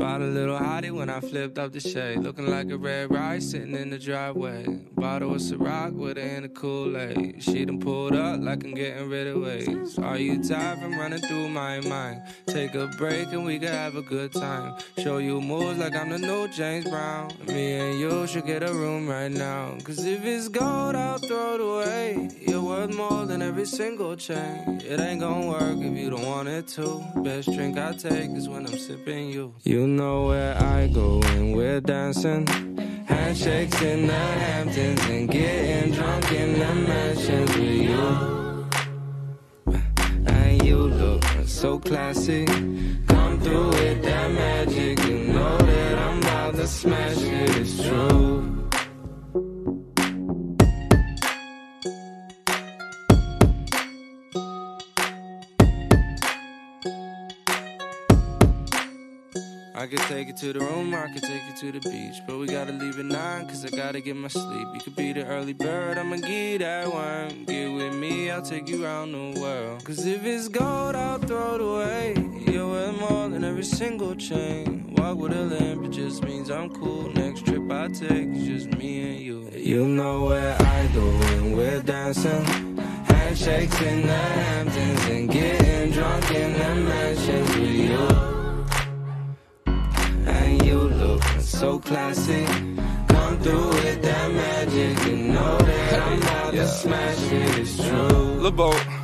Spot a little hottie when I flipped up the shade. Looking like a red rice sitting in the driveway. Bottle of Ciroc with her in a Kool-Aid. She done pulled up like I'm getting rid of waves. Are you tired from running through my mind? Take a break and we can have a good time. Show you moves like I'm the new James Brown. Me and you should get a room right now. Cause if it's gold, I'll throw it away. You're worth more than every single chain. It ain't gonna work if you don't want it to. Best drink I take is when I'm sipping you. You know where I go when we're dancing. Handshakes in the Hamptons and getting drunk in the mansions with you. And you look so classy. Come through with that magic. You know that I'm about to smash I could take you to the room, I could take you to the beach. But we gotta leave at nine, cause I gotta get my sleep. You could be the early bird, I'ma give that one. Get with me, I'll take you around the world. Cause if it's gold, I'll throw it away. You're worth more than every single chain. Walk with a limp, it just means I'm cool. Next trip I take is just me and you. You know where I go when we're dancing. Handshakes in the Hamptons and getting drunk in the mansions with you so classic. Come through with that magic, you know that I'm about Yeah. to smash it. It's true. Lil Boat.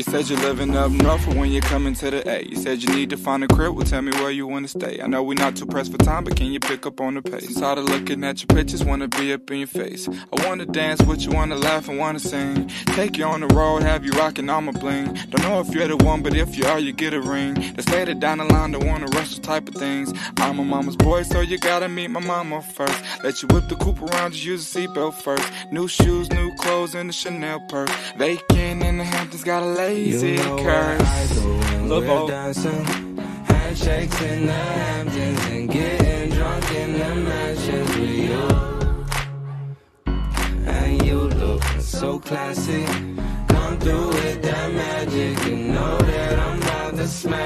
You said you're living up north for when you're coming to the A. You said you need to find a crib, well tell me where you wanna stay. I know we're not too pressed for time, but can you pick up on the pace? Tired of looking at your pictures, wanna be up in your face. I wanna dance with you, wanna laugh and wanna sing. Take you on the road, have you rocking all my bling. Don't know if you're the one, but if you are, you get a ring. That's later down the line, don't wanna rush those type of things. I'm a mama's boy, so you gotta meet my mama first. Let you whip the coupe around, just use a seatbelt first. New shoes, new clothes, and a Chanel purse. Vacant in the Hamptons, got a crazy you know curves. Look we're dancing, handshakes in the Hamptons and getting drunk in the mansions with you. And you look so classy. Come through with that magic, you know that I'm about to smash.